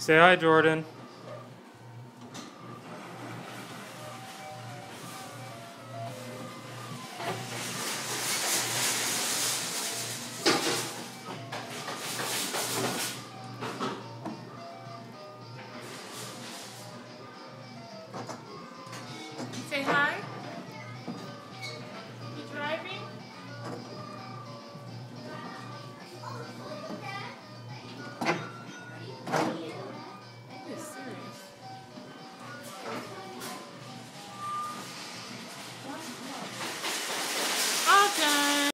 Say hi, Jordan.